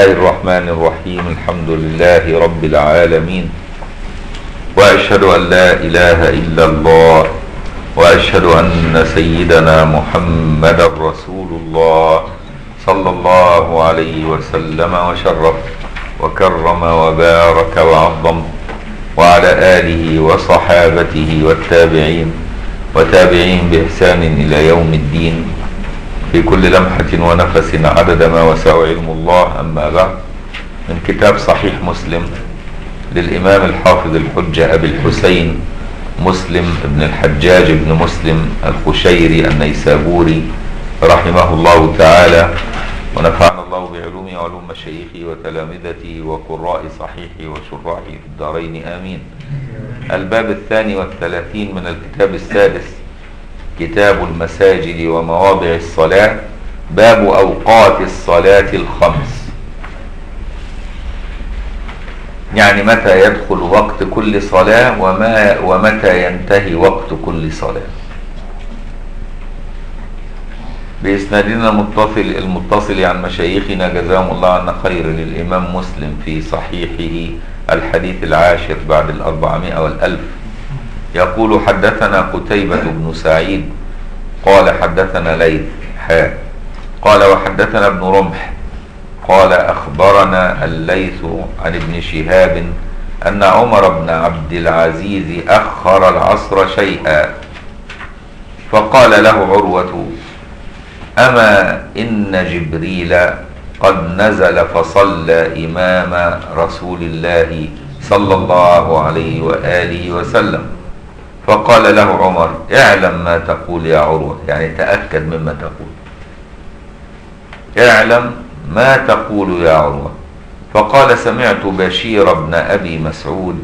الله الرحمن الرحيم الحمد لله رب العالمين وأشهد أن لا إله إلا الله وأشهد أن سيدنا محمد رسول الله صلى الله عليه وسلم وشرف وكرم وبارك وعظم وعلى آله وصحابته والتابعين وتابعين بإحسان إلى يوم الدين في كل لمحة ونفس عدد ما وسع علم الله أما بعد من كتاب صحيح مسلم للإمام الحافظ الحجة أبي الحسين مسلم بن الحجاج بن مسلم الخشيري النيسابوري رحمه الله تعالى ونفعنا الله بعلومه وعلوم مشايخه وتلامذته وقراء صحيحه وشراحه في الدارين آمين. الباب الثاني والثلاثين من الكتاب السادس كتاب المساجد ومواضع الصلاة باب أوقات الصلاة الخمس. يعني متى يدخل وقت كل صلاة وما ومتى ينتهي وقت كل صلاة. بإسنادنا المتصل المتصل عن مشايخنا جزاهم الله عنا خير للإمام مسلم في صحيحه الحديث العاشر بعد الأربعمائة والألف. يقول حدثنا قتيبة بن سعيد قال حدثنا ليث حاء قال وحدثنا ابن رمح قال أخبرنا الليث عن ابن شهاب أن عمر بن عبد العزيز أخر العصر شيئا فقال له عروة أما إن جبريل قد نزل فصلى إمام رسول الله صلى الله عليه وآله وسلم. فقال له عمر اعلم ما تقول يا عروة. يعني تأكد مما تقول. اعلم ما تقول يا عروة. فقال سمعت بشير بن أبي مسعود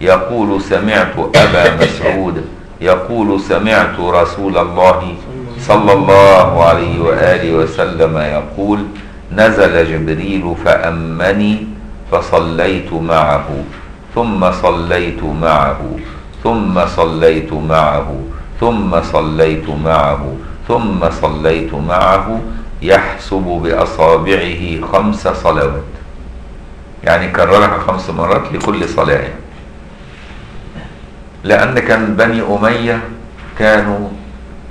يقول سمعت أبا مسعود يقول سمعت رسول الله صلى الله عليه وآله وسلم يقول نزل جبريل فأمني فصليت معه ثم صليت معه. ثم صليت معه ثم صليت معه ثم صليت معه يحسب بأصابعه خمس صلوات. يعني كررها خمس مرات لكل صلاة. لأن كان بني أمية كانوا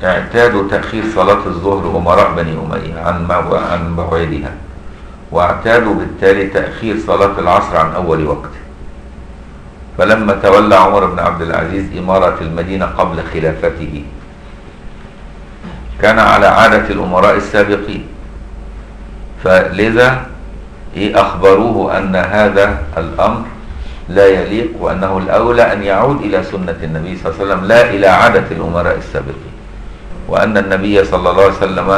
اعتادوا تأخير صلاة الظهر أمراء بني أمية عن عن موعدها واعتادوا بالتالي تأخير صلاة العصر عن أول وقت. فلما تولى عمر بن عبد العزيز إمارة المدينة قبل خلافته كان على عادة الأمراء السابقين. فلذا أخبروه أن هذا الأمر لا يليق وأنه الأولى أن يعود إلى سنة النبي صلى الله عليه وسلم لا إلى عادة الأمراء السابقين. وأن النبي صلى الله عليه وسلم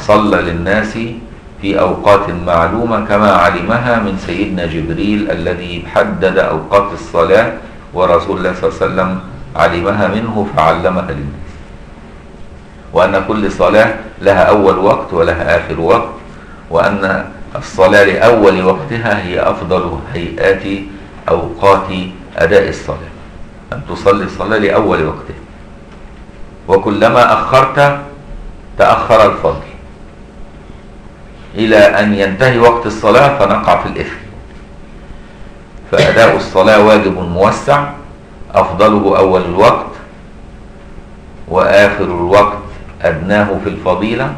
صلى للناس في أوقات معلومة كما علمها من سيدنا جبريل الذي حدد أوقات الصلاة ورسول الله صلى الله عليه وسلم علمها منه فعلمها للناس. وأن كل صلاة لها أول وقت ولها آخر وقت وأن الصلاة لأول وقتها هي أفضل هيئات أوقات أداء الصلاة أن تصلي الصلاة لأول وقتها. وكلما أخرت تأخر الفضل. إلى أن ينتهي وقت الصلاة فنقع في الإثم. فأداء الصلاة واجب موسع أفضله أول الوقت وآخر الوقت أدناه في الفضيلة.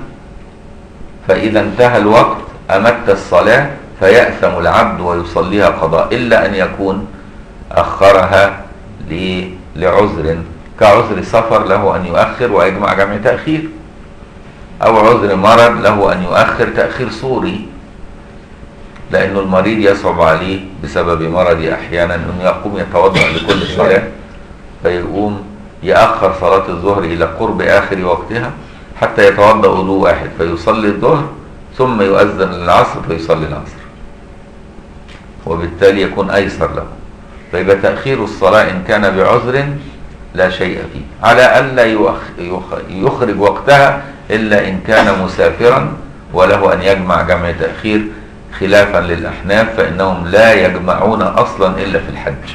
فإذا انتهى الوقت أمت الصلاة فيأثم العبد ويصليها قضاء إلا أن يكون أخرها لعذر كعذر سفر له أن يؤخر ويجمع جمع تأخير. أو عذر مرض له أن يؤخر تأخير صوري لأنه المريض يصعب عليه بسبب مرضه أحيانا أنه يقوم يتوضأ لكل صلاة فيقوم يأخر صلاة الظهر إلى قرب آخر وقتها حتى يتوضأ وضوء واحد فيصلي الظهر ثم يؤذن للعصر فيصلي العصر. وبالتالي يكون أيسر له. فيبقى تأخير الصلاة إن كان بعذر لا شيء فيه على ألا يخرج وقتها إلا إن كان مسافرا وله أن يجمع جمع تأخير خلافا للأحناف فإنهم لا يجمعون أصلا إلا في الحج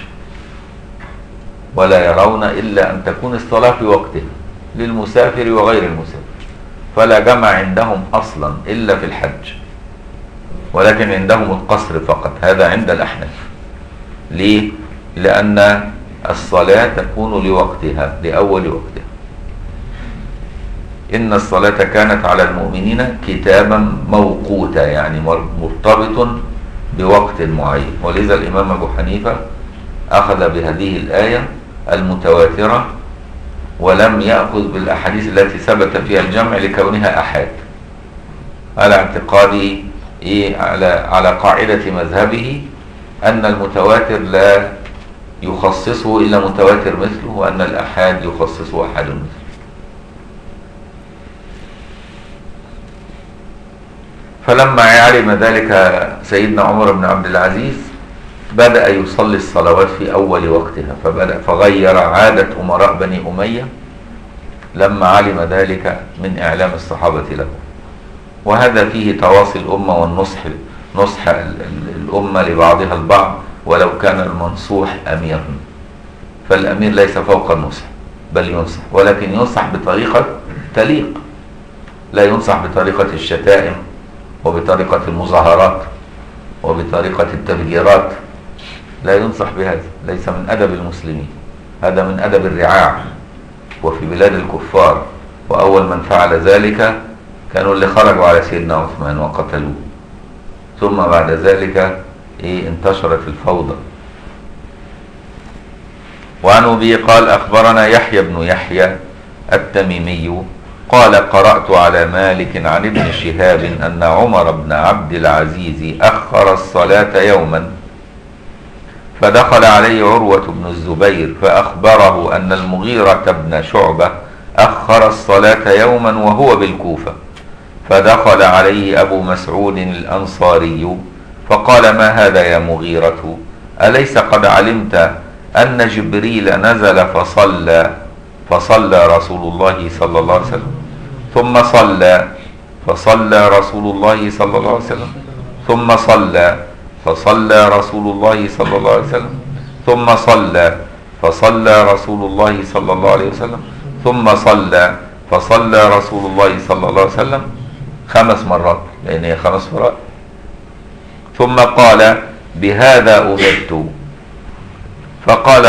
ولا يرون إلا أن تكون الصلاة في وقتها للمسافر وغير المسافر فلا جمع عندهم أصلا إلا في الحج ولكن عندهم القصر فقط. هذا عند الأحناف. ليه؟ لأن الصلاة تكون لوقتها لأول وقتها. إن الصلاة كانت على المؤمنين كتابا موقوتا يعني مرتبط بوقت معين. ولذا الإمام أبو حنيفة أخذ بهذه الآية المتواترة ولم يأخذ بالأحاديث التي ثبت فيها الجمع لكونها أحاد على اعتقاده إيه على على قاعدة مذهبه أن المتواتر لا يخصصه إلا متواتر مثله وأن الأحاد يخصصه أحد مثله. فلما علم ذلك سيدنا عمر بن عبد العزيز بدأ يصلي الصلوات في أول وقتها فبدأ فغير عادة أمراء بني أمية لما علم ذلك من إعلام الصحابة له. وهذا فيه تواصي الأمة والنصح نصح الأمة لبعضها البعض ولو كان المنصوح أميرا فالأمير ليس فوق النصح بل ينصح ولكن ينصح بطريقة تليق لا ينصح بطريقة الشتائم وبطريقة المظاهرات وبطريقة التفجيرات لا ينصح بهذا ليس من أدب المسلمين هذا من أدب الرعاع. وفي بلاد الكفار وأول من فعل ذلك كانوا اللي خرجوا على سيدنا عثمان وقتلوه. ثم بعد ذلك إيه انتشرت الفوضى. وعن أبي قال أخبرنا يحيى بن يحيى التميمي قال قرأت على مالك عن ابن شهاب أن عمر بن عبد العزيز أخر الصلاة يوما فدخل عليه عروة بن الزبير فأخبره أن المغيرة بن شعبة أخر الصلاة يوما وهو بالكوفة فدخل عليه أبو مسعود الأنصاري فقال ما هذا يا مغيرة؟ أليس قد علمت أن جبريل نزل فصلى فصلى رسول الله صلى الله عليه وسلم؟ ثم صلى. فصلى رسول الله صلى الله عليه وسلم. ثم صلى. فصلى رسول الله صلى الله عليه وسلم. ثم صلى. فصلى رسول الله صلى الله عليه وسلم. ثم صلى. فصلى رسول الله صلى الله عليه وسلم. خمس مرات. لأن هي خمس فرائض ثم قال بهذا أمرت. فقال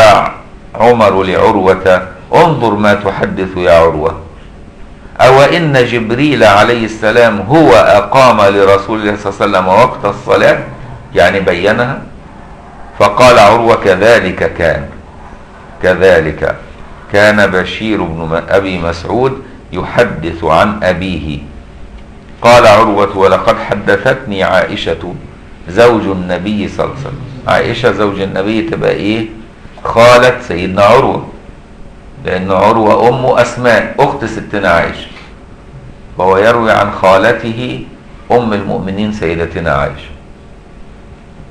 عمر لعروة انظر ما تحدث يا عروة. أو إن جبريل عليه السلام هو أقام لرسول الله صلى الله عليه وسلم وقت الصلاة؟ يعني بينها؟ فقال عروة كذلك كان كذلك كان بشير بن أبي مسعود يحدث عن أبيه. قال عروة ولقد حدثتني عائشة زوج النبي صلى الله عليه وسلم. عائشة زوج النبي تبقى إيه؟ خالة سيدنا عروة لأن عروة أم أسماء أخت ستنا عائشة. وهو يروي عن خالته أم المؤمنين سيدتنا عائشة.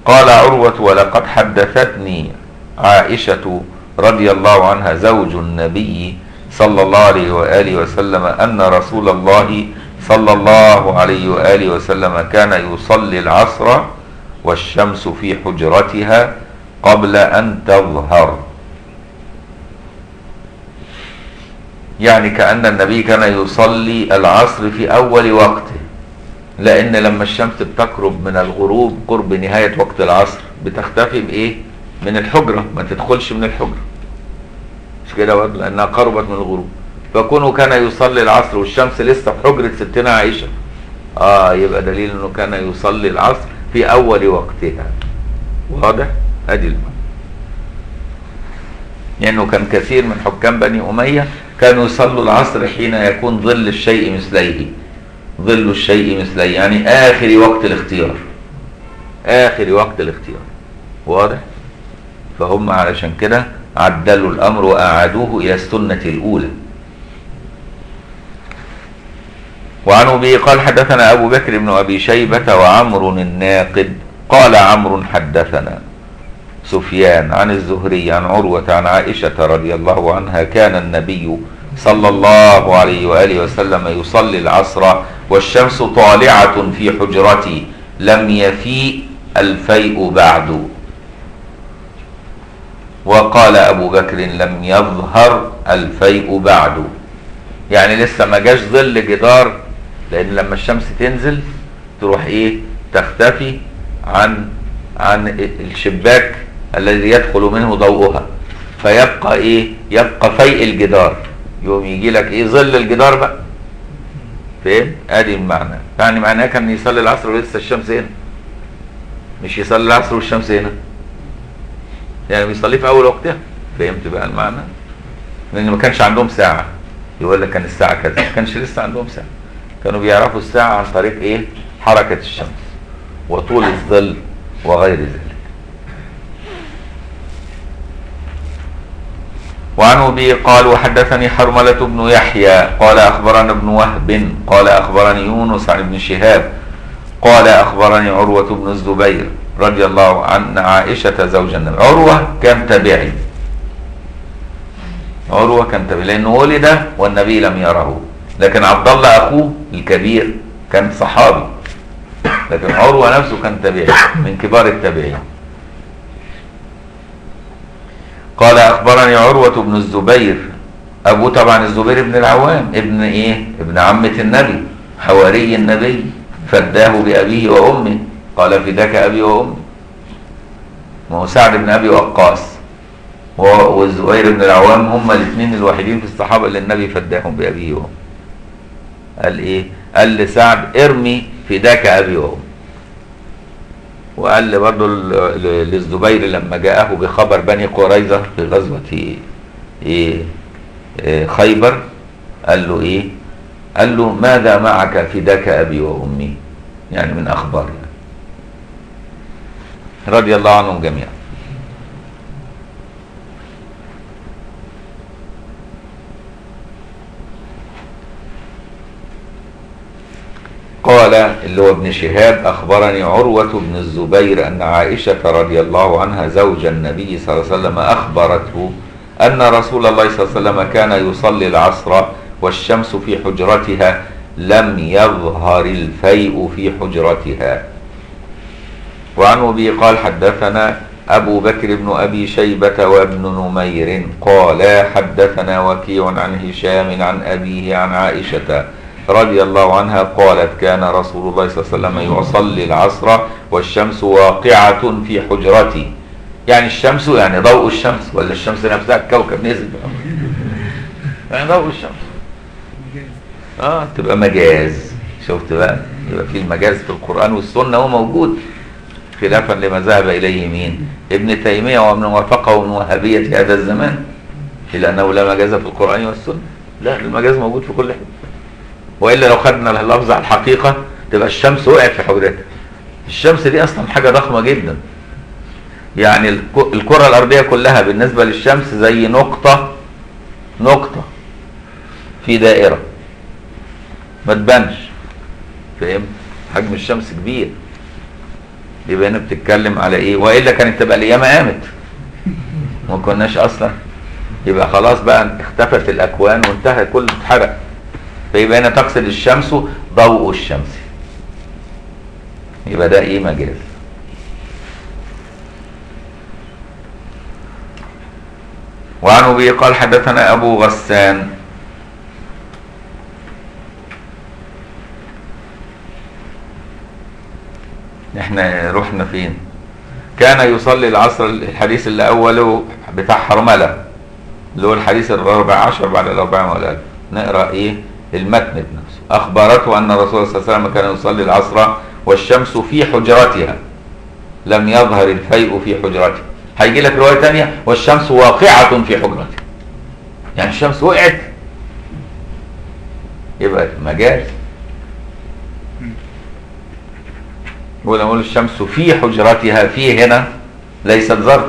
قال عروة ولقد حدثتني عائشة رضي الله عنها زوج النبي صلى الله عليه وآله وسلم أن رسول الله صلى الله عليه وآله وسلم كان يصلي العصر والشمس في حجرتها قبل أن تظهر. يعني كأن النبي كان يصلي العصر في أول وقته لأن لما الشمس بتقرب من الغروب قرب نهاية وقت العصر بتختفي بإيه؟ من الحجرة ما تدخلش من الحجرة. مش كده برضه؟ لأنها قربت من الغروب. فكونه كان يصلي العصر والشمس لسه في حجرة ستنا عائشة. آه يبقى دليل إنه كان يصلي العصر في أول وقتها. واضح؟ ادي المعنى لأنه كان كثير من حكام بني أمية كانوا يصلوا العصر حين يكون ظل الشيء مثليه. ظل الشيء مثليه. يعني آخر وقت الاختيار. آخر وقت الاختيار. واضح؟ فهم علشان كده عدلوا الأمر وأعادوه إلى السنة الأولى. وعن أبي قال حدثنا أبو بكر بن أبي شيبة وعمر الناقد. قال عمرو حدثنا سفيان عن الزهري عن عروة عن عائشة رضي الله عنها كان النبي صلى الله عليه وآله وسلم يصلي العصر والشمس طالعة في حجرتي لم يفيء الفيء بعد. وقال أبو بكر لم يظهر الفيء بعد. يعني لسه ما جاش ظل جدار لأن لما الشمس تنزل تروح إيه؟ تختفي عن عن الشباك الذي يدخل منه ضوءها فيبقى إيه؟ يبقى فيء الجدار. يوم يجي لك إيه ظل الجدار بقى. فاهم أدي المعنى. يعني معناه كان يصلي العصر ولسه الشمس هنا. مش يصلي العصر والشمس هنا. يعني بيصلي في أول وقتها. فهمت بقى المعنى؟ لأن ما كانش عندهم ساعة. يقول لك كان الساعة كذا. ما كانش لسه عندهم ساعة. كانوا بيعرفوا الساعة عن طريق إيه؟ حركة الشمس. وطول الظل وغير ذلك. وعن أبي قال وحدثني حرملة بن يحيى قال أخبرنا ابن وهب قال أخبرني يونس عن ابن شهاب قال أخبرني عروة بن الزبير رضي الله عن عائشة زوج النبي عروة كان تابعي عروة كان تابعي لأنه ولد والنبي لم يره. لكن عبد الله أخوه الكبير كان صحابي. لكن عروة نفسه كان تابعي من كبار التابعين. قال أخبرني عروة بن الزبير. ابوه طبعا الزبير بن العوام ابن إيه؟ ابن عمة النبي حواري النبي فداه بأبيه وأمه. قال فداك أبي وأمي. ما هو سعد بن أبي وقاص. والزبير بن العوام هما الاثنين الوحيدين في الصحابة اللي النبي فداهم بأبيه وأمه. قال إيه؟ قال لسعد ارمي فداك أبي وأمي. وقال برضه للزبير لما جاءه بخبر بني قريظة في غزوة إيه؟ إيه؟ خيبر قال له إيه؟ قال له ماذا معك فداك أبي وأمي؟ يعني من أخبار يعني. رضي الله عنهم جميعا. قال اللي هو ابن شهاب أخبرني عروة بن الزبير أن عائشة رضي الله عنها زوج النبي صلى الله عليه وسلم أخبرته أن رسول الله صلى الله عليه وسلم كان يصلي العصر والشمس في حجرتها لم يظهر الفيء في حجرتها. وعن أبي قال حدثنا أبو بكر بن أبي شيبة وابن نمير قال حدثنا وكيع عن هشام عن أبيه عن عائشة رضي الله عنها قالت كان رسول الله صلى الله عليه وسلم يصلي العصر والشمس واقعة في حجرتي. يعني الشمس يعني ضوء الشمس ولا الشمس نفسها؟ الكوكب نزل يعني ضوء الشمس. آه تبقى مجاز. شفت بقى؟ يبقى في المجاز في القرآن والسنة هو موجود. خلافا لما ذهب إليه مين؟ ابن تيمية ومن وافقه من وهابية هذا الزمان. إلا أنه لا مجاز في القرآن والسنة. لا المجاز موجود في كل حتة وإلا لو خدنا اللفظ على الحقيقة تبقى الشمس وقعت في حجرتها. الشمس دي أصلا حاجة ضخمة جدا. يعني الكرة الأرضية كلها بالنسبة للشمس زي نقطة نقطة في دائرة. ما تبانش. فهمت حجم الشمس كبير. يبقى هنا بتتكلم على إيه؟ وإلا كانت تبقى القيامه قامت. ما كناش أصلا. يبقى خلاص بقى اختفت الأكوان وانتهى كل اتحرق. فيبقى هنا تقصد الشمس ضوء الشمس. يبقى ده إيه مجاز وعن أبي قال حدثنا أبو غسان. إحنا رحنا فين؟ كان يصلي العصر الحديث اللي اوله بتاع حرملة اللي هو الحديث الرابع عشر بعد الأربعين والألف. نقرأ إيه؟ المتن نفسه أخبرته أن الرسول صلى الله عليه وسلم كان يصلي العصر والشمس في حجرتها. لم يظهر الفيء في حجرتها هيجي لك رواية تانية؟ والشمس واقعة في حجرتها يعني الشمس وقعت. يبقى مجاز ولما نقول الشمس في حجرتها في هنا ليست ظرف.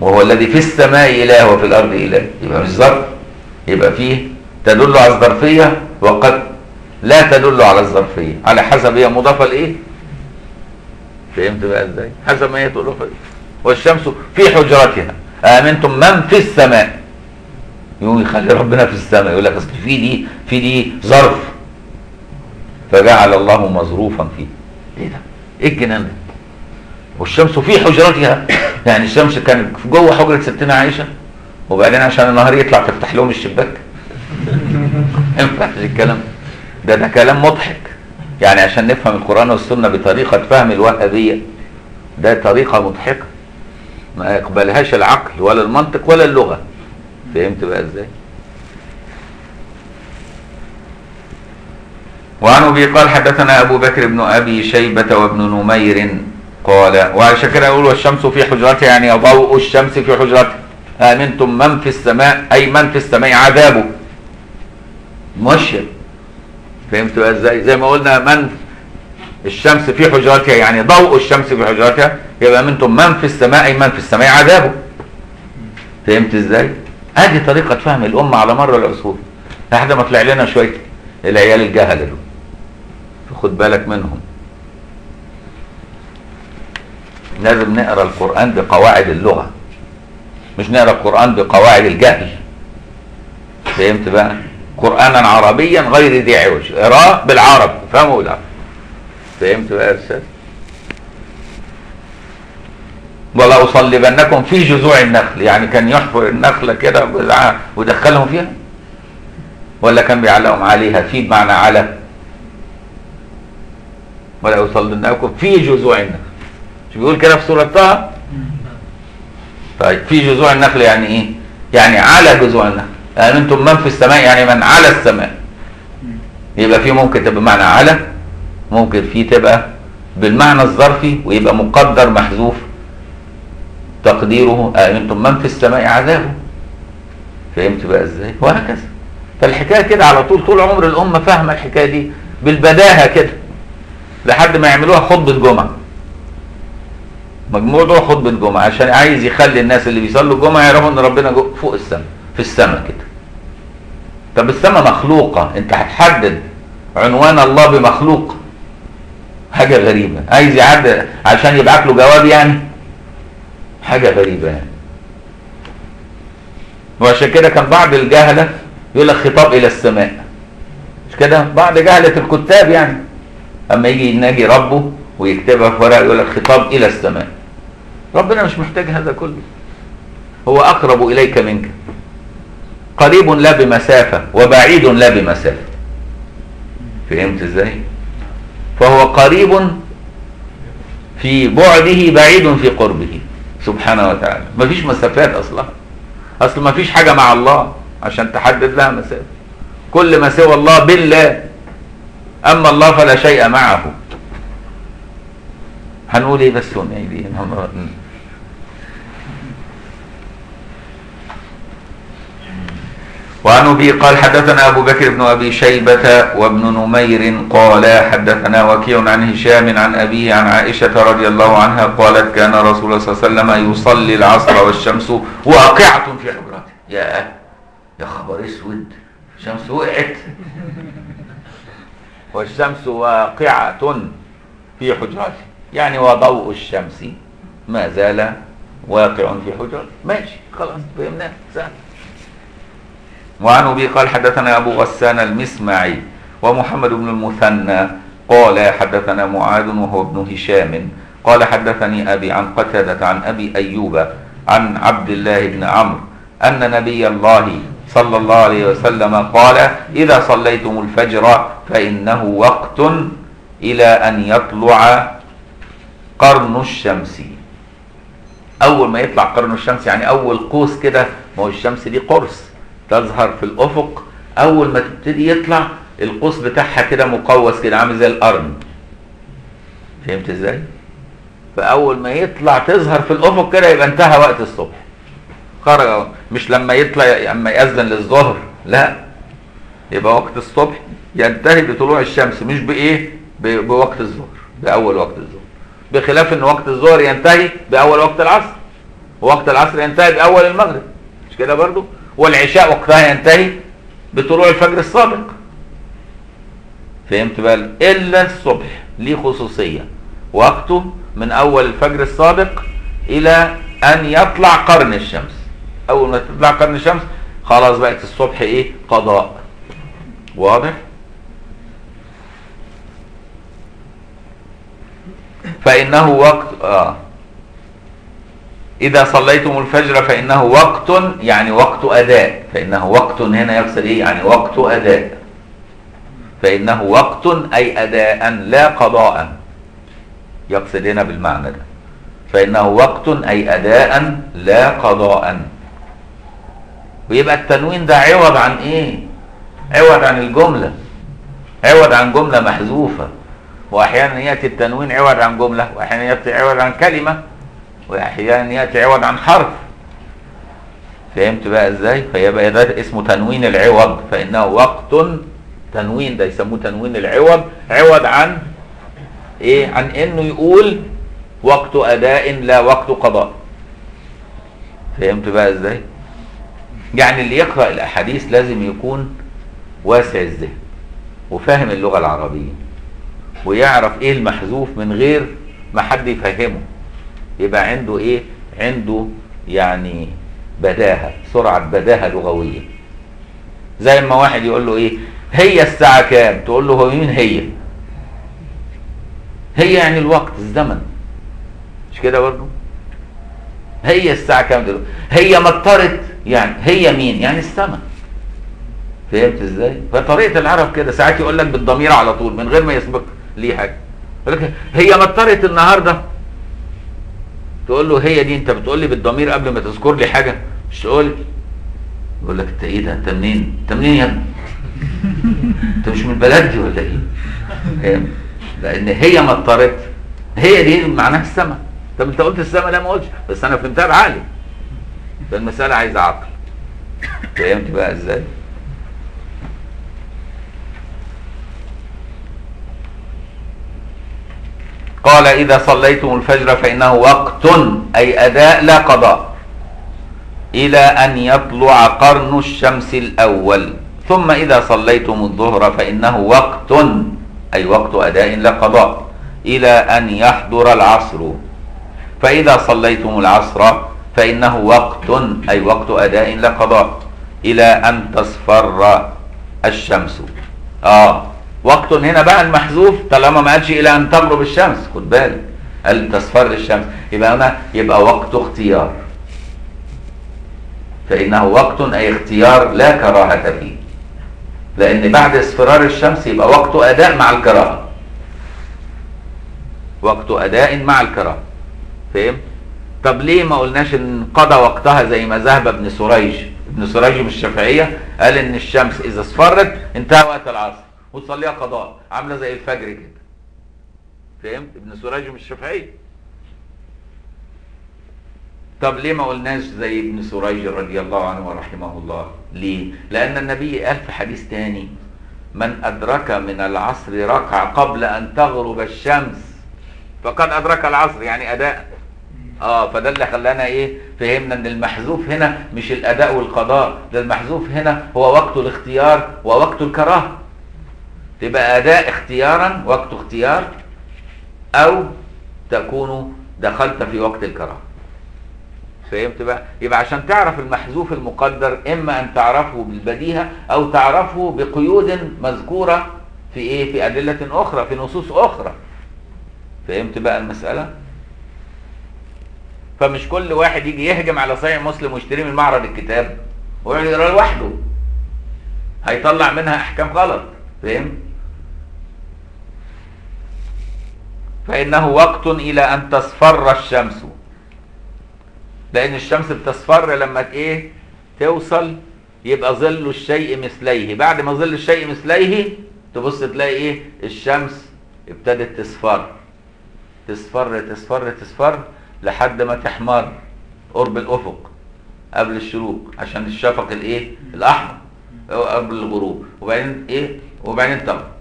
وهو الذي في السماء إله وفي الأرض إله. يبقى مش ظرف. يبقى فيه تدل على الظرفية وقد لا تدل على الظرفية. على حسب هي مضافة لإيه؟ فهمت بقى إزاي؟ حسب ما هي تقول والشمس في حجرتها. آمنتم من في السماء؟ يقوم يخلي ربنا في السماء. يقول لك أصل في دي في دي ظرف. فجعل الله مظروفا فيه. إيه ده؟ إيه الجنان ده؟ والشمس في حجرتها. يعني الشمس كانت جوه حجرة ستنا عائشة وبعدين عشان النهار يطلع تفتح لهم الشباك. ما ينفعش الكلام ده ده كلام مضحك. يعني عشان نفهم القرآن والسنة بطريقة فهم الوهابية ده طريقة مضحكة. ما يقبلهاش العقل ولا المنطق ولا اللغة. فهمت بقى إزاي؟ وعن أبي قال حدثنا أبو بكر بن أبي شيبة وابن نمير قال وعشان كده يقول والشمس في حجرتها يعني ضوء الشمس في حجرتها. آمنتم من في السماء أي من في السماء؟ عذابه. مؤشر فهمت بقى إزاي؟ زي ما قلنا من الشمس في حجرتها يعني ضوء الشمس في حجرتها يبقى منتم من في السماء من في السماء عذابه. فهمت إزاي؟ آدي طريقة فهم الأمة على مر العصور. لحد ما طلع لنا شوية العيال الجهلة دول. خد بالك منهم. لازم نقرأ القرآن بقواعد اللغة. مش نقرأ القرآن بقواعد الجهل. فهمت بقى؟ قرآنا عربيا غير ذي عوج اقراه بالعرب فهمه بالعرب فهمت بقى يا أستاذ؟ ولا أصلبنكم في جذوع النخل يعني كان يحفر النخلة كده ويدخلهم فيها؟ ولا كان بيعلقهم عليها في بمعنى على؟ ولا أصلبنكم في جذوع النخل. مش بيقول كده في سورة طه؟ طيب في جذوع النخل يعني إيه؟ يعني على جذوع النخل. يعني أنتم من في السماء؟ يعني من على السماء. يبقى في ممكن تبقى معنى على ممكن في تبقى بالمعنى الظرفي ويبقى مقدر محذوف تقديره. أنتم من في السماء؟ عذابه فهمت بقى إزاي؟ وهكذا. فالحكاية كده على طول طول عمر الأمة فاهمة الحكاية دي بالبداهة كده لحد ما يعملوها خطبة جمعة. مجموع دول خطبة جمعة عشان عايز يخلي الناس اللي بيصلوا الجمعه يعرفوا إن ربنا فوق السماء. في السماء كده. طب السماء مخلوقة. انت هتحدد عنوان الله بمخلوق. حاجة غريبة. عايز يعد عشان يبعت له جواب يعني؟ حاجة غريبة يعني. وعشان كده كان بعض الجهلة يقول لك خطاب إلى السماء. مش كده؟ بعض جهلة الكتاب يعني. أما يجي يناجي ربه ويكتبها في ورقة يقول لك خطاب إلى السماء. ربنا مش محتاج هذا كله. هو أقرب إليك منك. قريب لا بمسافة وبعيد لا بمسافة. فهمت إزاي؟ فهو قريب في بعده بعيد في قربه. سبحانه وتعالى. مفيش مسافات أصلا. أصل مفيش حاجة مع الله عشان تحدد لها مسافة. كل ما سوى الله بالله أما الله فلا شيء معه. هنقول إيه بس ونعيد إيه وعن أبي قال حدثنا أبو بكر بن أبي شيبة وابن نمير قال حدثنا وكيع عن هشام عن أبيه عن عائشة رضي الله عنها قالت كان رسول الله صلى الله عليه وسلم يصلي العصر والشمس واقعة في حجرته يا يا خبر أسود. الشمس وقعت. والشمس واقعة في حجرته يعني وضوء الشمس ما زال واقع في حجرته ماشي خلاص فهمنا. سهل. وعن أبي قال حدثنا أبو غسان المسمعي ومحمد بن المثنى قال حدثنا معاذ وهو ابن هشام. قال حدثني أبي عن قتادة عن أبي أيوب عن عبد الله بن عمرو أن نبي الله صلى الله عليه وسلم قال إذا صليتم الفجر فإنه وقت إلى أن يطلع قرن الشمس. أول ما يطلع قرن الشمس يعني أول قوس كده ما هو الشمس دي قرص. تظهر في الأفق أول ما تبتدي يطلع القوس بتاعها كده مقوس كده عامل زي القرن. فهمت إزاي؟ فأول ما يطلع تظهر في الأفق كده يبقى انتهى وقت الصبح. خرج مش لما يطلع اما يأذن للظهر لا. يبقى وقت الصبح ينتهي بطلوع الشمس مش بإيه؟ بوقت الظهر بأول وقت الظهر. بخلاف إن وقت الظهر ينتهي بأول وقت العصر. ووقت العصر ينتهي بأول المغرب. مش كده برضو؟ والعشاء وقتها ينتهي بطلوع الفجر الصادق فهمت بقى؟ إلا الصبح ليه خصوصية؟ وقته من أول الفجر الصادق إلى أن يطلع قرن الشمس. أول ما تطلع قرن الشمس خلاص بقت الصبح إيه؟ قضاء. واضح؟ فإنه وقت آه. إذا صليتم الفجر فإنه وقت يعني وقت أداء. فإنه وقت هنا يقصد إيه؟ يعني وقت أداء. فإنه وقت أي أداء لا قضاء. يقصد هنا بالمعنى ده. فإنه وقت أي أداء لا قضاء. ويبقى التنوين ده عوض عن إيه؟ عوض عن الجملة. عوض عن جملة محذوفة. وأحيانا يأتي التنوين عوض عن جملة وأحيانا يأتي عوض عن كلمة. وأحيانا يأتي عوض عن حرف فهمت بقى إزاي؟ فيبقى ده اسمه تنوين العوض. فإنه وقت تنوين ده يسموه تنوين العوض. عوض عن إيه؟ عن إنه يقول وقت أداء لا وقت قضاء. فهمت بقى إزاي؟ يعني اللي يقرأ الأحاديث لازم يكون واسع الذهن وفاهم اللغة العربية ويعرف إيه المحذوف من غير ما حد يفهمه. يبقى عنده إيه؟ عنده يعني بداهة سرعة بداهة لغوية. زي ما واحد يقول له إيه؟ هي الساعة كام؟ تقول له هو مين؟ هي. هي يعني الوقت الزمن. مش كده برضه هي الساعة كام دلوقتي؟ هي مطرت يعني هي مين؟ يعني السماء. فهمت إزاي؟ فطريقة العرب كده ساعات يقول لك بالضمير على طول من غير ما يسبق ليه حاجة. يقول لك هي مطرت النهارده تقول له هي دي انت بتقول لي بالضمير قبل ما تذكر لي حاجة. مش تقول لي. يقول لك انت إيه ده؟ انت منين؟ انت منين يا ابني؟ انت مش من البلد دي ولا إيه؟ لأن هي مطرت هي دي معناها السماء. طب انت قلت السماء؟ لا ما قلتش. بس أنا فهمتها بعقلي. فالمساله عايزة عقل. فهمت بقى إزاي؟ قال إذا صليتم الفجر فإنه وقت أي أداء لا قضاء. إلى أن يطلع قرن الشمس الأول. ثم إذا صليتم الظهر فإنه وقت أي وقت أداء لا قضاء. إلى أن يحضر العصر. فإذا صليتم العصر فإنه وقت أي وقت أداء لا قضاء. إلى أن تصفر الشمس. آه. وقت هنا بقى المحذوف طالما ما قالش إلى أن تغرب الشمس خد بالك. قال تصفر الشمس. يبقى هنا يبقى وقت اختيار. فإنه وقت أي اختيار لا كراهة فيه. لأن بعد اصفرار الشمس يبقى وقت أداء مع الكراهة. وقت أداء مع الكراهة. فهم؟ طب ليه ما قلناش إن قضى وقتها زي ما ذهب ابن سريج؟ ابن سريج من الشافعيه قال إن الشمس إذا اصفرت انتهى وقت العصر. وتصليها قضاء. عاملة زي الفجر كده. فهمت؟ ابن سراج من الشافعي طب ليه ما قلناش زي ابن سراج رضي الله عنه ورحمه الله ليه؟ لأن النبي قال في حديث تاني من أدرك من العصر ركعه قبل أن تغرب الشمس. فقد أدرك العصر يعني أداء. آه فده اللي خلانا إيه؟ فهمنا إن المحذوف هنا مش الأداء والقضاء. ده المحذوف هنا هو وقت الاختيار ووقت الكراهة. تبقى أداء اختيارا وقت اختيار أو تكون دخلت في وقت الكراهة. فهمت بقى؟ يبقى عشان تعرف المحذوف المقدر إما أن تعرفه بالبديهة أو تعرفه بقيود مذكورة في إيه؟ في أدلة أخرى في نصوص أخرى. فهمت بقى المسألة؟ فمش كل واحد يجي يهجم على صحيح مسلم ويشتريه من معرض الكتاب ويقعد يقرأ لوحده. هيطلع منها أحكام غلط. فهم فإنه وقت إلى أن تصفر الشمس. لأن الشمس بتصفر لما إيه؟ توصل يبقى ظل الشيء مثليه. بعد ما ظل الشيء مثليه تبص تلاقي إيه؟ الشمس ابتدت تصفر. تصفر تصفر تصفر لحد ما تحمر قرب الأفق قبل الشروق عشان الشفق الإيه؟ الأحمر قبل الغروب. وبعدين إيه؟ وبعدين تغرب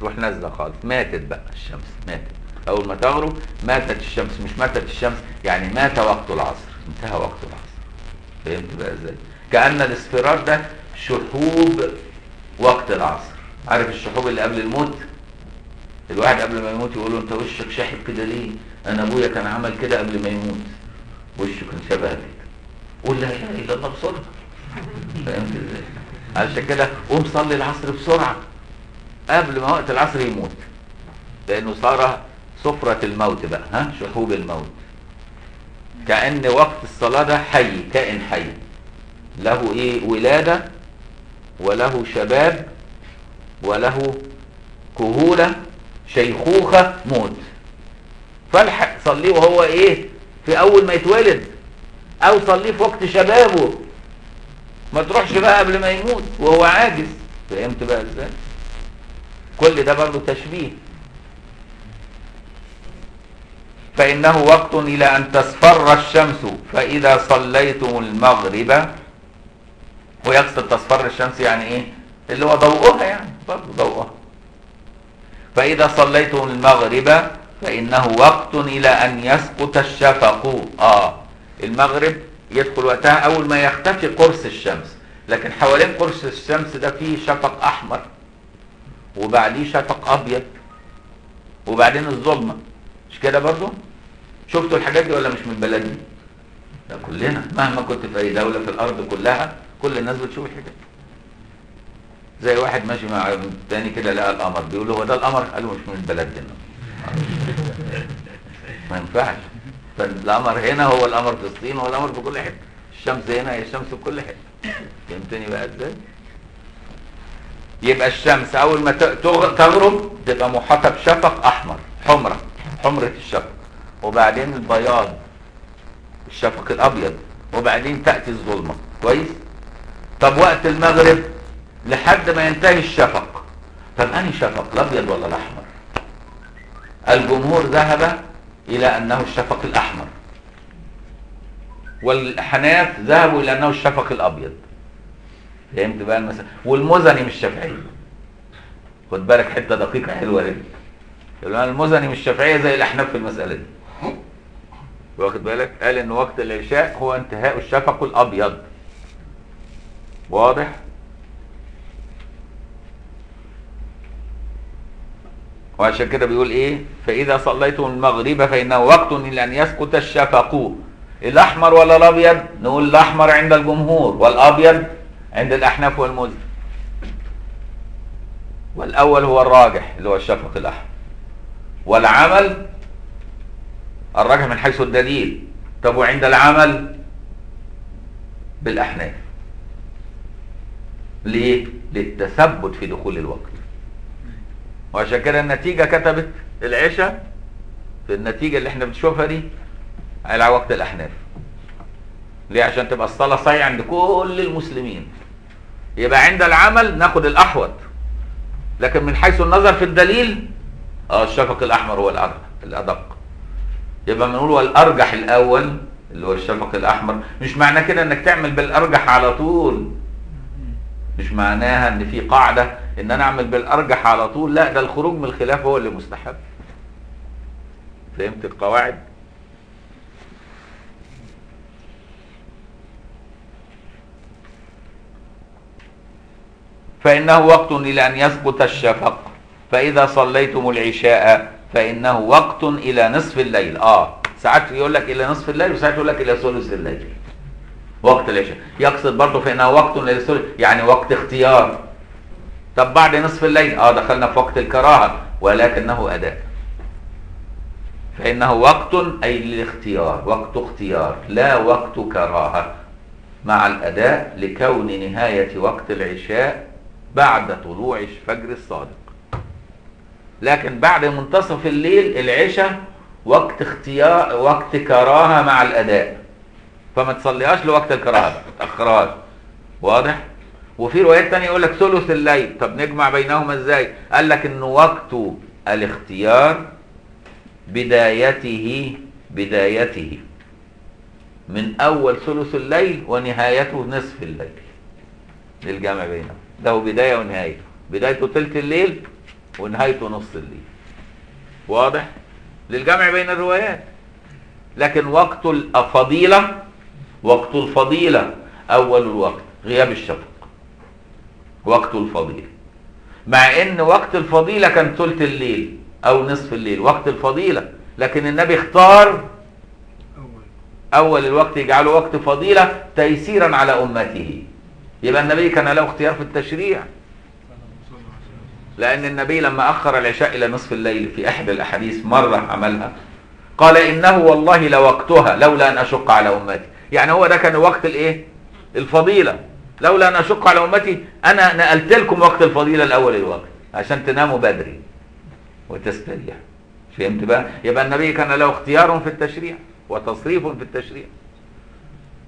تروح نازلة خالص. ماتت بقى الشمس ماتت. أول ما تغرب ماتت الشمس مش ماتت الشمس يعني مات وقت العصر انتهى وقت العصر. فهمت بقى إزاي؟ كأن الاصفرار ده شحوب وقت العصر. عارف الشحوب اللي قبل الموت؟ الواحد قبل ما يموت يقول له أنت وشك شاحب كده ليه؟ أنا أبويا كان عمل كده قبل ما يموت. وشه كان شبه كده قول لا إله إلا الله بسرعة. فهمت إزاي؟ علشان كده قوم صلي العصر بسرعة. قبل ما وقت العصر يموت. لأنه صار سفرة الموت بقى ها؟ شحوب الموت. كأن وقت الصلاة ده حي كائن حي. له إيه؟ ولادة وله شباب وله كهولة شيخوخة موت. فالحق صليه وهو إيه؟ في أول ما يتولد. أو صليه في وقت شبابه. ما تروحش بقى قبل ما يموت وهو عاجز. فهمت بقى إزاي؟ كل ده برضه تشبيه. فإنه وقت إلى أن تصفر الشمس فإذا صليتم المغرب ويقصد تصفر الشمس يعني إيه؟ اللي هو ضوءها يعني برضه ضوءها. فإذا صليتم المغرب فإنه وقت إلى أن يسقط الشفق. آه المغرب يدخل وقتها أول ما يختفي قرص الشمس. لكن حوالين قرص الشمس ده فيه شفق أحمر. وبعديه شفق أبيض وبعدين الظلمة. مش كده برضو؟ شفتوا الحاجات دي ولا مش من دي لا كلنا مهما كنت في أي دولة في الأرض كلها كل الناس بتشوف الحاجات دي زي واحد ماشي مع تاني كده لقى القمر بيقول له هو ده القمر؟ قال له مش من دي ما ينفعش. فالقمر هنا هو القمر في الصين هو القمر في كل حتة. الشمس هنا هي الشمس في كل حتة. فهمتني بقى إزاي؟ يبقى الشمس أول ما تغرب تبقى محاطة بشفق أحمر حمرة حمرة الشفق. وبعدين البياض الشفق الأبيض. وبعدين تأتي الظلمة. كويس؟ طب وقت المغرب؟ لحد ما ينتهي الشفق. طب أنهي شفق؟ الأبيض ولا الأحمر؟ الجمهور ذهب إلى أنه الشفق الأحمر. والاحناف ذهبوا إلى أنه الشفق الأبيض. فهمت بقى المسألة والمزني مش شافعي. خد بالك حتة دقيقة حلوة دي. المزني مش شافعيه زي الأحناف في المسألة دي. واخد بالك؟ قال إن وقت العشاء هو انتهاء الشفق الأبيض. واضح؟ وعشان كده بيقول إيه؟ فإذا صليتم المغرب فإنه وقت إلى ان يسقط الشفق. الأحمر ولا الأبيض؟ نقول الأحمر عند الجمهور. والأبيض؟ عند الأحناف والمزن والأول هو الراجح اللي هو الشفق الأحمر. والعمل الراجح من حيث الدليل. طب وعند العمل بالأحناف. ليه؟ للتثبت في دخول الوقت. وعشان كده النتيجة كتبت العشاء في النتيجة اللي إحنا بنشوفها دي على وقت الأحناف. ليه؟ عشان تبقى الصلاة صحيحة عند كل المسلمين. يبقى عند العمل ناخد الأحوط. لكن من حيث النظر في الدليل آه الشفق الأحمر هو الارجح الأدق. يبقى بنقول والارجح الأول اللي هو الشفق الأحمر. مش معنى كده إنك تعمل بالأرجح على طول. مش معناها إن في قاعدة إن أنا أعمل بالأرجح على طول. لا ده الخروج من الخلاف هو اللي مستحب. فهمت القواعد؟ فإنه وقت إلى أن يسقط الشفق. فإذا صليتم العشاء فإنه وقت إلى نصف الليل. آه ساعات يقول لك إلى نصف الليل وساعات يقول لك إلى ثلث الليل. وقت العشاء. يقصد برضه فإنه وقت إلى ثلث يعني وقت اختيار. طب بعد نصف الليل؟ آه دخلنا في وقت الكراهة ولكنه أداء. فإنه وقت أي للاختيار وقت اختيار لا وقت كراهة. مع الأداء لكون نهاية وقت العشاء بعد طلوع الفجر الصادق. لكن بعد منتصف الليل العشاء وقت اختيار وقت كراهة مع الأداء. فما تصليهاش لوقت الكراهة ما تاخرهاش واضح؟ وفي روايات تانية يقول لك ثلث الليل. طب نجمع بينهما إزاي؟ قال لك إن وقت الاختيار بدايته بدايته. من أول ثلث الليل ونهايته نصف الليل. للجمع بينهم. له بدايه ونهاية. بدايته ثلث الليل ونهايته نص الليل. واضح؟ للجمع بين الروايات. لكن وقت الفضيله وقت الفضيلة أول الوقت غياب الشفق. وقت الفضيلة. مع إن وقت الفضيلة كان ثلث الليل أو نصف الليل وقت الفضيلة. لكن النبي اختار أول الوقت يجعله وقت فضيلة تيسيرا على أمته. يبقى النبي كان له اختيار في التشريع. لأن النبي لما أخر العشاء إلى نصف الليل في أحد الأحاديث مرة عملها قال إنه والله لوقتها لولا أن أشق على أمتي. يعني هو ده كان وقت الإيه؟ الفضيلة. لولا أن أشق على أمتي أنا نقلت لكم وقت الفضيلة الأول الوقت عشان تناموا بدري وتستريح فهمت بقى؟ يبقى النبي كان له اختيار في التشريع وتصريف في التشريع.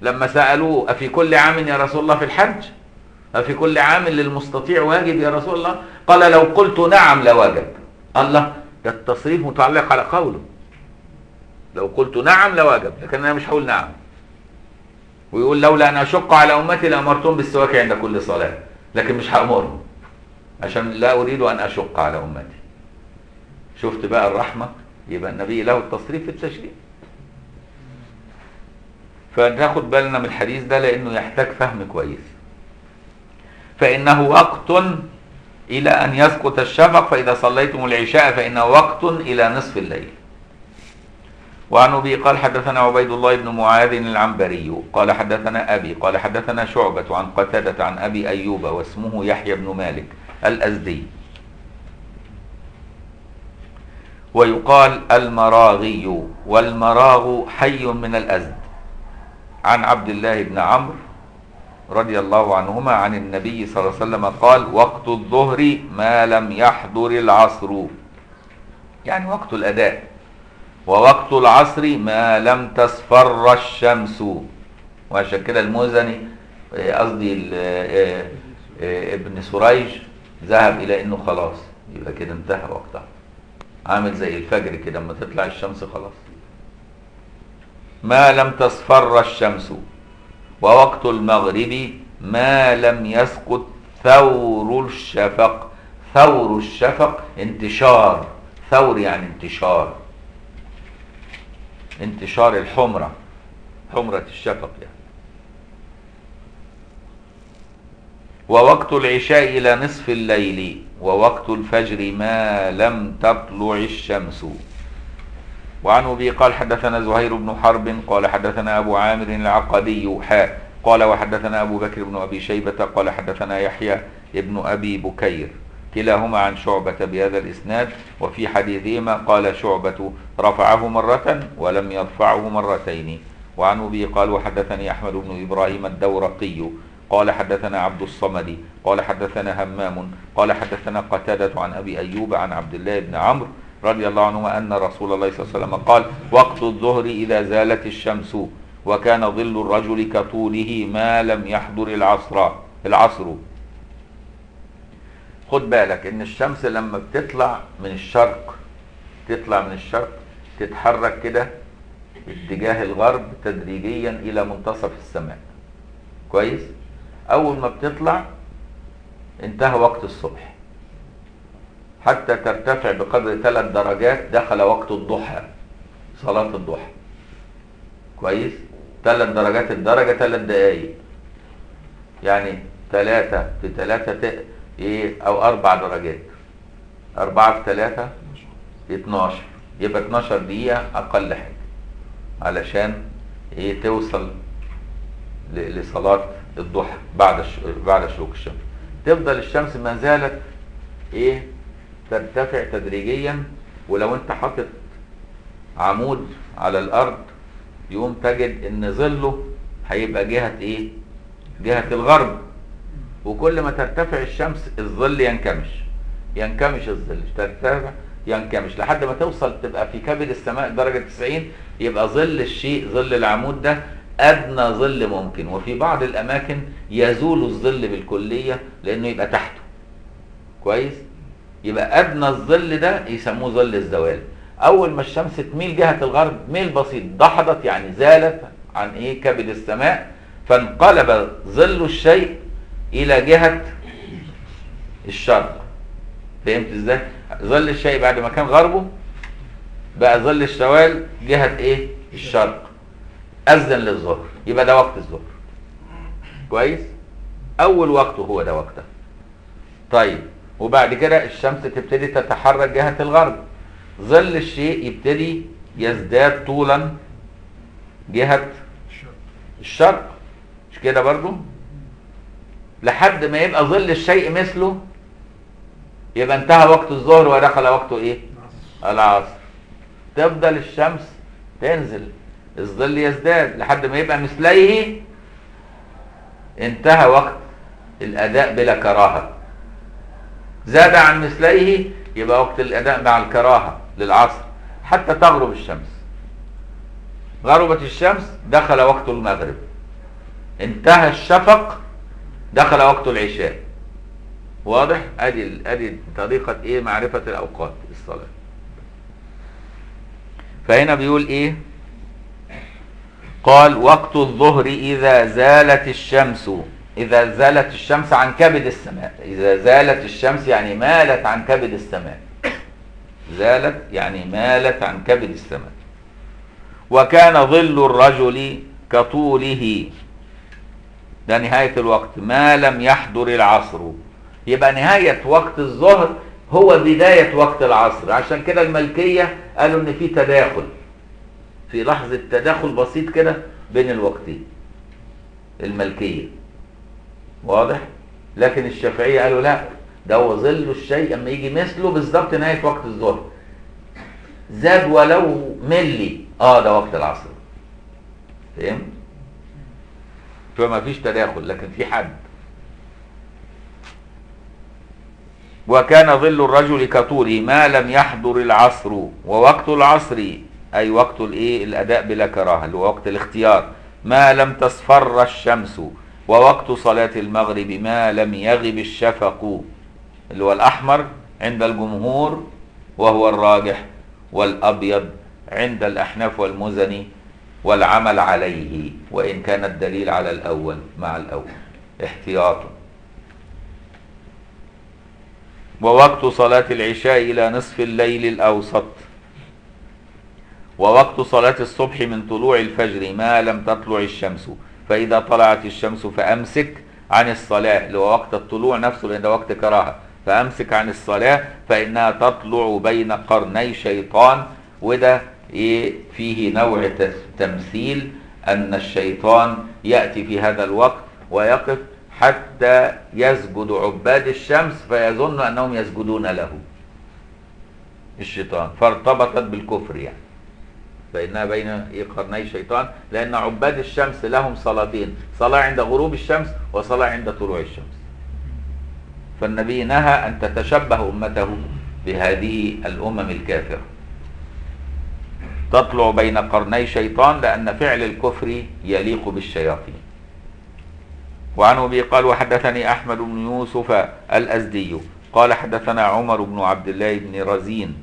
لما سألوه أفي كل عام يا رسول الله في الحج؟ أفي كل عام للمستطيع واجب يا رسول الله؟ قال لو قلت نعم لوجب الله ده التصريف متعلق على قوله. لو قلت نعم لوجب لكن أنا مش هقول نعم. ويقول لولا أن أشق على أمتي لأمرتهم بالسواك عند كل صلاة لكن مش هأمرهم عشان لا أريد أن أشق على أمتي. شفت بقى الرحمة؟ يبقى النبي له التصريف في التشريع فناخد بالنا من الحديث ده لأنه يحتاج فهم كويس. فإنه وقت إلى أن يسقط الشفق فإذا صليتم العشاء فإنه وقت إلى نصف الليل. وعن أبي قال حدثنا عبيد الله بن معاذ العنبري قال حدثنا أبي قال حدثنا شعبة عن قتادة عن أبي أيوب واسمه يحيى بن مالك الأزدي. ويقال المراغي والمراغ حي من الأزد. عن عبد الله بن عمرو رضي الله عنهما عن النبي صلى الله عليه وسلم قال وقت الظهر ما لم يحضر العصر. يعني وقت الأداء. ووقت العصر ما لم تصفر الشمس. وعشان كده المزني قصدي ابن سريج ذهب إلى إنه خلاص يبقى كده انتهى وقتها. عامل زي الفجر كده لما تطلع الشمس خلاص. ما لم تصفر الشمس ووقت المغرب ما لم يسقط ثور الشفق. ثور الشفق انتشار. ثور يعني انتشار. انتشار الحمرة. حمرة الشفق يعني. ووقت العشاء إلى نصف الليل ووقت الفجر ما لم تطلع الشمس. وعن أبي قال حدثنا زهير بن حرب قال حدثنا أبو عامر العقدي حاء قال وحدثنا أبو بكر بن أبي شيبة قال حدثنا يحيى ابن أبي بكير. كلاهما عن شعبة بهذا الإسناد وفي حديثهما قال شعبة رفعه مرة ولم يرفعه مرتين. وعن أبي قال وحدثني أحمد بن إبراهيم الدورقي قال حدثنا عبد الصمد قال حدثنا همام قال حدثنا قتادة عن أبي أيوب عن عبد الله بن عمرو رضي الله عنهما أن رسول الله صلى الله عليه وسلم قال وقت الظهر إذا زالت الشمس وكان ظل الرجل كطوله ما لم يحضر العصر العصر. خد بالك إن الشمس لما بتطلع من الشرق تطلع من الشرق تتحرك كده اتجاه الغرب تدريجيا إلى منتصف السماء. كويس؟ أول ما بتطلع انتهى وقت الصبح. حتى ترتفع بقدر ثلاث درجات دخل وقت الضحى صلاة الضحى. كويس؟ ثلاث درجات الدرجة ثلاث دقايق. يعني ثلاثة في ثلاثة إيه؟ أو أربع درجات. أربعة في ثلاثة؟ 12 يبقى 12 دقيقة أقل حاجة. علشان إيه؟ توصل لصلاة الضحى بعد. بعد شروق الشمس. تفضل الشمس ما زالت إيه؟ ترتفع تدريجيا ولو أنت حاطط عمود على الأرض يقوم تجد إن ظله هيبقى جهة إيه؟ جهة الغرب. وكل ما ترتفع الشمس الظل ينكمش. ينكمش الظل. ترتفع ينكمش. لحد ما توصل تبقى في كبد السماء درجة 90 يبقى ظل الشيء ظل العمود ده أدنى ظل ممكن. وفي بعض الأماكن يزول الظل بالكلية لأنه يبقى تحته. كويس؟ يبقى أدنى الظل ده يسموه ظل الزوال. أول ما الشمس تميل جهة الغرب ميل بسيط دحضت يعني زالت عن إيه؟ كبد السماء فانقلب ظل الشيء إلى جهة الشرق. فهمت إزاي؟ ظل الشيء بعد ما كان غربه بقى ظل الشوال جهة إيه؟ الشرق. أذن للظهر يبقى ده وقت الظهر. كويس؟ أول وقت هو ده وقته طيب وبعد كده الشمس تبتدي تتحرك جهة الغرب. ظل الشيء يبتدي يزداد طولا جهة الشرق. مش كده برضو؟ لحد ما يبقى ظل الشيء مثله يبقى انتهى وقت الظهر ودخل وقته إيه؟ العصر. تفضل انتهى وقت الأداء بلا كراهة. زاد عن مثليه يبقى وقت الأداء مع الكراهة للعصر حتى تغرب الشمس. غربت الشمس دخل وقت المغرب. انتهى الشفق دخل وقت العشاء. واضح؟ أدي أدي طريقة إيه؟ معرفة الأوقات الصلاة. فهنا بيقول إيه؟ قال وقت الظهر إذا زالت الشمس. إذا زالت الشمس عن كبد السماء. إذا زالت الشمس يعني مالت عن كبد السماء. زالت يعني مالت عن كبد السماء. وكان ظل الرجل كطوله. ده نهاية الوقت. ما لم يحضر العصر. يبقى نهاية وقت الظهر هو بداية وقت العصر. عشان كده الملكية قالوا إن في تداخل. في لحظة تداخل بسيط كده بين الوقتين. الملكية. واضح؟ لكن الشافعية قالوا لا ده هو ظل الشيء أما يجي مثله بالظبط نهاية وقت الظهر. زاد ولو ملي. آه ده وقت العصر. فهمت فما فيش تداخل لكن في حد. وكان ظل الرجل كطوله ما لم يحضر العصر ووقت العصر أي وقت الإيه؟ الأداء بلا كراهة اللي هو وقت الاختيار. ما لم تصفر الشمس ووقت صلاة المغرب ما لم يغب الشفق اللي هو الأحمر عند الجمهور وهو الراجح والأبيض عند الأحناف والمزني والعمل عليه وإن كان الدليل على الأول مع الأول. احتياطا. ووقت صلاة العشاء إلى نصف الليل الأوسط. ووقت صلاة الصبح من طلوع الفجر ما لم تطلع الشمس. فإذا طلعت الشمس فأمسك عن الصلاة. اللي هو وقت الطلوع نفسه لأن وقت كراهة. فأمسك عن الصلاة فإنها تطلع بين قرني شيطان. وده إيه؟ فيه نوع تمثيل أن الشيطان يأتي في هذا الوقت ويقف حتى يسجد عباد الشمس فيظن أنهم يسجدون له. الشيطان فارتبطت بالكفر يعني. فإنها بين قرني شيطان لأن عباد الشمس لهم صلاتين صلاة عند غروب الشمس وصلاة عند طلوع الشمس. فالنبي نهى أن تتشبه أمته بهذه الأمم الكافرة. تطلع بين قرني شيطان لأن فعل الكفر يليق بالشياطين. وعن أبي قال وحدثني أحمد بن يوسف الأزدي قال حدثنا عمر بن عبد الله بن رزين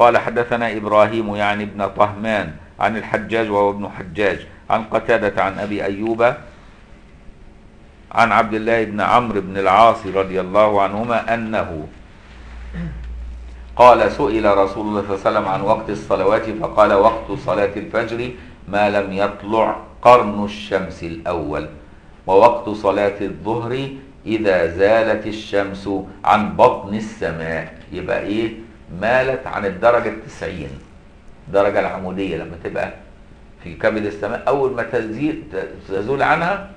قال حدثنا إبراهيم يعني ابن طهمان عن الحجاج وهو ابن حجاج عن قتادة عن أبي أيوب عن عبد الله بن عمرو بن العاص رضي الله عنهما أنه قال سئل رسول الله صلى الله عليه وسلم عن وقت الصلوات فقال وقت صلاة الفجر ما لم يطلع قرن الشمس الأول ووقت صلاة الظهر إذا زالت الشمس عن بطن السماء. يبقى إيه؟ مالت عن الدرجة التسعين الدرجة العمودية لما تبقى في كبد السماء. أول ما تزول عنها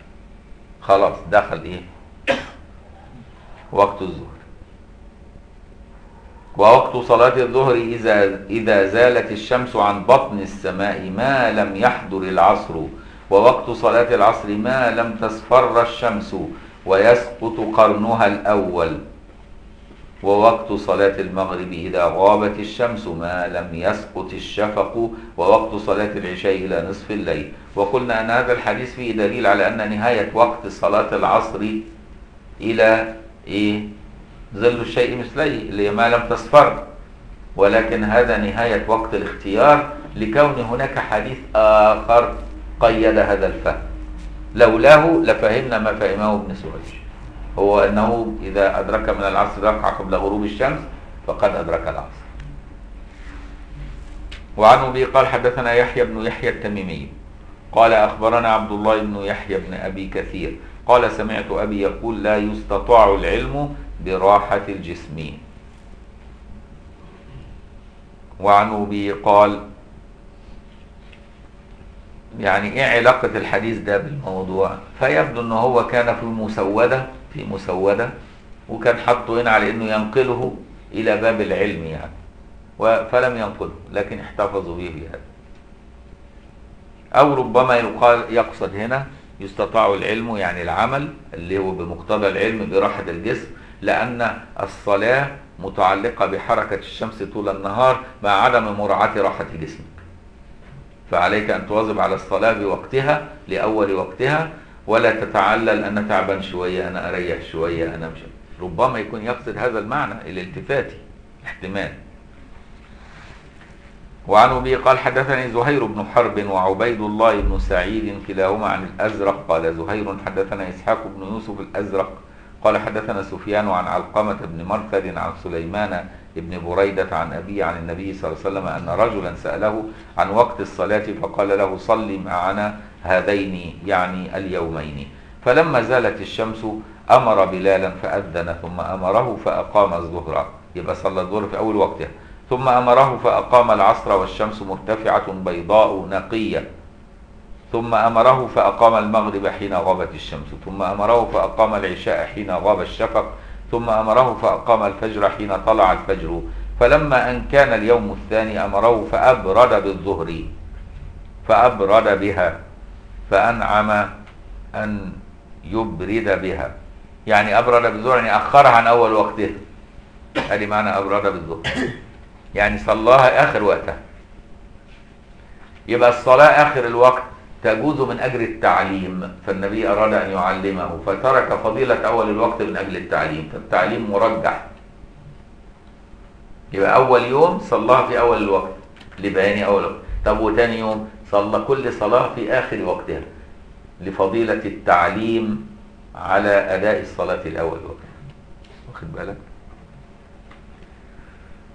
خلاص دخل إيه؟ وقت الظهر. ووقت صلاة الظهر إذا إذا زالت الشمس عن بطن السماء ما لم يحضر العصر. ووقت صلاة العصر ما لم تصفر الشمس. ويسقط قرنها الأول. ووقت صلاة المغرب إذا غابت الشمس ما لم يسقط الشفق ووقت صلاة العشاء إلى نصف الليل. وقلنا أن هذا الحديث فيه دليل على أن نهاية وقت صلاة العصر إلى إيه؟ ظل الشيء مثليه اللي ما لم تصفر ولكن هذا نهاية وقت الاختيار لكون هناك حديث آخر قيد هذا الفهم. لولاه لفهمنا ما فهمه ابن سريج هو أنه إذا أدرك من العصر ركعة قبل غروب الشمس فقد أدرك العصر. وعن أبي قال حدثنا يحيى بن يحيى التميمي. قال أخبرنا عبد الله بن يحيى بن أبي كثير. قال سمعت أبي يقول لا يستطاع العلم براحة الجسم. وعن أبي قال يعني إيه علاقة الحديث ده بالموضوع؟ فيبدو ان هو كان في مسودة في مسودة وكان حاطه هنا على إنه ينقله إلى باب العلم يعني. فلم ينقله لكن احتفظوا به هذا أو ربما يقال يقصد هنا يستطاع العلم يعني العمل اللي هو بمقتضى العلم براحة الجسم لأن الصلاة متعلقة بحركة الشمس طول النهار مع عدم مراعاة راحة جسمك. فعليك أن تواظب على الصلاة بوقتها لأول وقتها ولا تتعلل أنا تعبان شوية أنا أريح شوية أنا مش ربما يكون يقصد هذا المعنى الالتفاتي احتمال وعن أبي قال حدثني زهير بن حرب وعبيد الله بن سعيد كلاهما عن الأزرق. قال زهير حدثنا إسحاق بن يوسف الأزرق. قال حدثنا سفيان عن علقمة بن مرثد عن سليمان بن بريدة عن أبي عن النبي صلى الله عليه وسلم أن رجلا سأله عن وقت الصلاة فقال له صل معنا هذين يعني اليومين. فلما زالت الشمس أمر بلالا فأذن ثم أمره فأقام الظهر. يبقى صلى الظهر في أول وقتها. ثم أمره فأقام العصر والشمس مرتفعة بيضاء نقية. ثم أمره فأقام المغرب حين غابت الشمس. ثم أمره فأقام العشاء حين غاب الشفق. ثم أمره فأقام الفجر حين طلع الفجر. فلما أن كان اليوم الثاني أمره فأبرد بالظهر. فأبرد بها. فأنعم أن يبرد بها. يعني أبرد بالظهر يعني أخرها عن أول وقتها. هذه معنى أبرد بالظهر. يعني صلاها آخر وقتها. يبقى الصلاة آخر الوقت تجوز من أجل التعليم. فالنبي أراد أن يعلمه فترك فضيلة أول الوقت من أجل التعليم. فالتعليم مرجح. يبقى أول يوم صلاها في أول الوقت لبيان أول الوقت. طب وتاني يوم؟ صلى كل صلاة في آخر وقتها لفضيلة التعليم على أداء الصلاة الأول وقت واخد بالك؟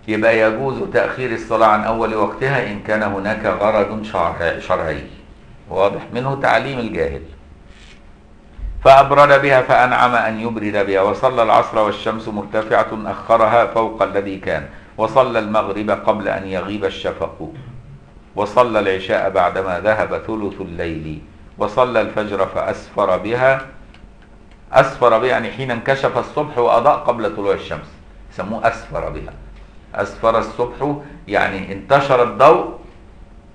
يبقى يجوز تأخير الصلاة عن أول وقتها إن كان هناك غرض شرع- شرعي. واضح؟ منه تعليم الجاهل. فأبرد بها فأنعم أن يبرد بها. وصلى العصر والشمس مرتفعة أخرها فوق الذي كان. وصلى المغرب قبل أن يغيب الشفق. وصلى العشاء بعدما ذهب ثلث الليل وصلى الفجر فأسفر بها. أسفر بها يعني حين انكشف الصبح وأضاء قبل طلوع الشمس. يسموه أسفر بها. أسفر الصبح يعني انتشر الضوء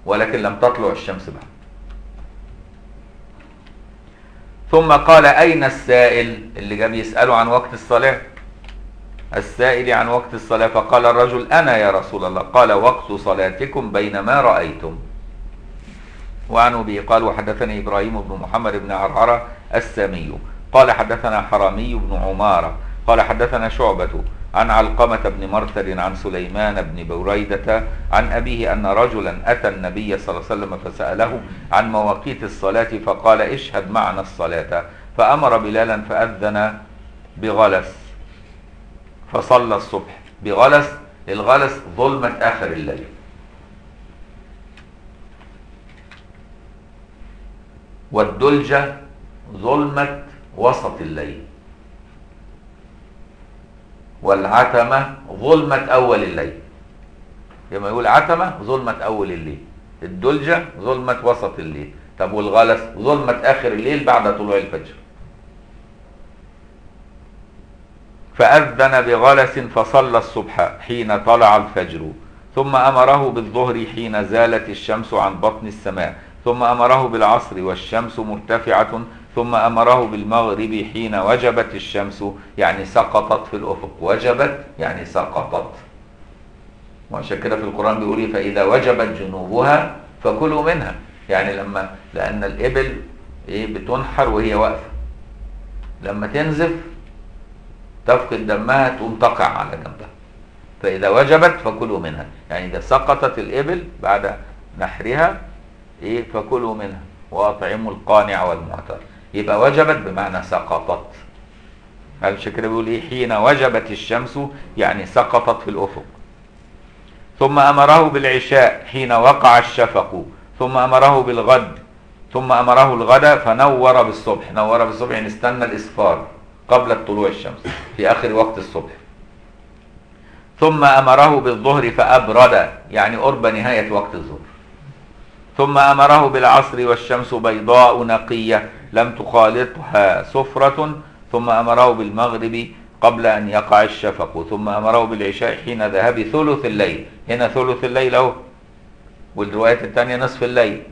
ولكن لم تطلع الشمس بعد. ثم قال أين السائل؟ اللي جاب يسأله عن وقت الصلاة. السائل عن وقت الصلاة فقال الرجل أنا يا رسول الله. قال وقت صلاتكم بينما رأيتم. وعن أبي قال وحدثني إبراهيم بن محمد بن عرعرة السامي. قال حدثنا حرامي بن عمارة. قال حدثنا شعبة عن علقمة بن مرثد عن سليمان بن بريدة عن أبيه أن رجلا أتى النبي صلى الله عليه وسلم فسأله عن مواقيت الصلاة فقال اشهد معنا الصلاة. فأمر بلالا فأذن بغلس. فصلى الصبح بغلس الغلس ظلمة آخر الليل. والدلجة ظلمة وسط الليل. والعتمة ظلمة أول الليل. لما يقول عتمة ظلمة أول الليل. الدلجة ظلمة وسط الليل. طب والغلس ظلمة آخر الليل بعد طلوع الفجر. فأذن بغلس فصلى الصبح حين طلع الفجر. ثم أمره بالظهر حين زالت الشمس عن بطن السماء. ثم أمره بالعصر والشمس مرتفعة. ثم أمره بالمغرب حين وجبت الشمس يعني سقطت في الأفق. وجبت يعني سقطت. وعشان كده في القرآن بيقول إيه؟ فإذا وجبت جنوبها فكلوا منها. يعني لما لأن الإبل إيه؟ بتنحر وهي واقفة. لما تنزف تفقد دمها تقوم تقع على جنبها. فإذا وجبت فكلوا منها. يعني إذا سقطت الإبل بعد نحرها إيه فكلوا منها. وأطعموا القانع والمعتر. يبقى وجبت بمعنى سقطت. عشان كده بيقول إيه؟ حين وجبت الشمس يعني سقطت في الأفق. ثم أمره بالعشاء حين وقع الشفق. ثم أمره بالغد. ثم أمره الغد فنور بالصبح. نور بالصبح يعني استنى الإسفار قبل طلوع الشمس في آخر وقت الصبح. ثم أمره بالظهر فأبرد يعني قرب نهاية وقت الظهر. ثم أمره بالعصر والشمس بيضاء نقية لم تخالطها سفرة. ثم أمره بالمغرب قبل أن يقع الشفق. ثم أمره بالعشاء حين ذهب ثلث الليل. هنا ثلث الليل أهو. والرواية الثانية نصف الليل.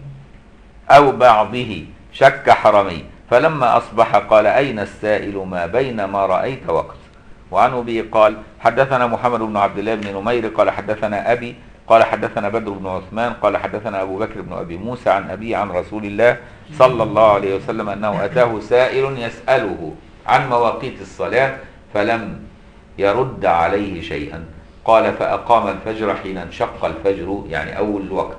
أو بعضه شك حرمي. فلما أصبح قال أين السائل ما بين ما رأيت وقت؟ وعن أبي قال حدثنا محمد بن عبد الله بن نمير قال حدثنا أبي قال حدثنا بدر بن عثمان قال حدثنا أبو بكر بن أبي موسى عن أبي عن رسول الله صلى الله عليه وسلم أنه أتاه سائل يسأله عن مواقيت الصلاة فلم يرد عليه شيئا. قال فأقام الفجر حين انشق الفجر يعني أول الوقت.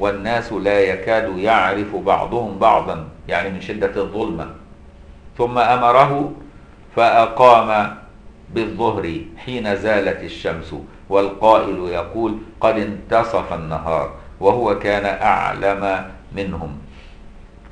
والناس لا يكاد يعرف بعضهم بعضا. يعني من شدة الظلمة. ثم أمره فأقام بالظهر حين زالت الشمس والقائل يقول قد انتصف النهار وهو كان أعلم منهم.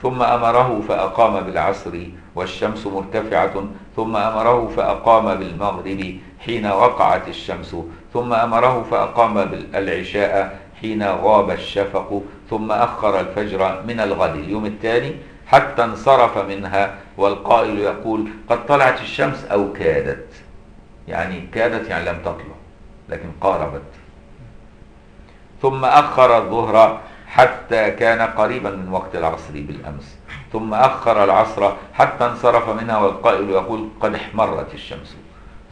ثم أمره فأقام بالعصر والشمس مرتفعة ثم أمره فأقام بالمغرب حين وقعت الشمس ثم أمره فأقام بالعشاء حين غاب الشفق ثم أخر الفجر من الغد. اليوم الثاني حتى انصرف منها والقائل يقول قد طلعت الشمس أو كادت. يعني كادت يعني لم تطلع لكن قاربت. ثم أخر الظهر حتى كان قريبا من وقت العصر بالأمس. ثم أخر العصر حتى انصرف منها والقائل يقول قد احمرت الشمس.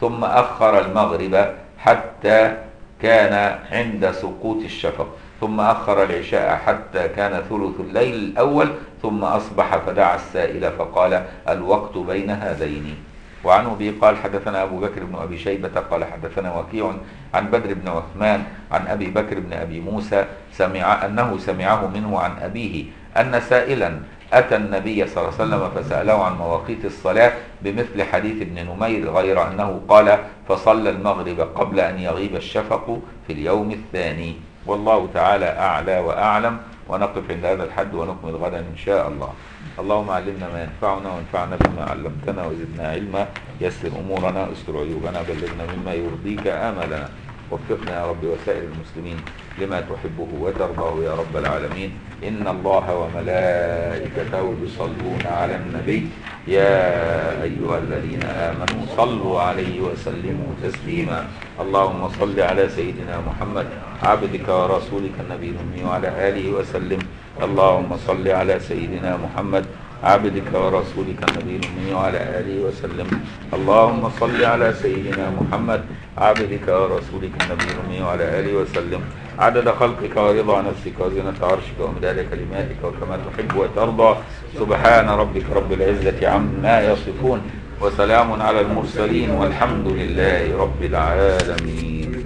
ثم أخر المغرب حتى كان عند سقوط الشفق ثم أخر العشاء حتى كان ثلث الليل الأول ثم أصبح فدعا السائل فقال الوقت بين هذين. وعن أبي قال حدثنا أبو بكر بن أبي شيبة قال حدثنا وكيع عن بدر بن عثمان عن أبي بكر بن أبي موسى سمع أنه سمعه منه عن أبيه أن سائلا أتى النبي صلى الله عليه وسلم فسأله عن مواقيت الصلاة بمثل حديث ابن نمير غير أنه قال فصلى المغرب قبل أن يغيب الشفق في اليوم الثاني. والله تعالى أعلى وأعلم. ونقف عند هذا الحد ونكمل غدا إن شاء الله. اللهم علمنا ما ينفعنا وانفعنا بما علمتنا وزدنا علما. يسر أمورنا استر عيوبنا بلغنا مما يرضيك آملنا وفقنا يا رب وسائر المسلمين لما تحبه وترضاه يا رب العالمين. إن الله وملائكته يصلون على النبي. يا أيها الذين آمنوا صلوا عليه وسلموا تسليما. اللهم صل على سيدنا محمد عبدك ورسولك النبي الأمي وعلى آله وسلم. اللهم صل على سيدنا محمد عبدك ورسولك النبي الأمي وعلى آله وسلم. اللهم صل على سيدنا محمد عبدك ورسولك النبي الأمي وعلى آله وسلم. عدد خلقك ورضا نفسك وزنة عرشك ومداد كلماتك وكما تحب وترضى. سبحان ربك رب العزة عما يصفون. وسلام على المرسلين والحمد لله رب العالمين.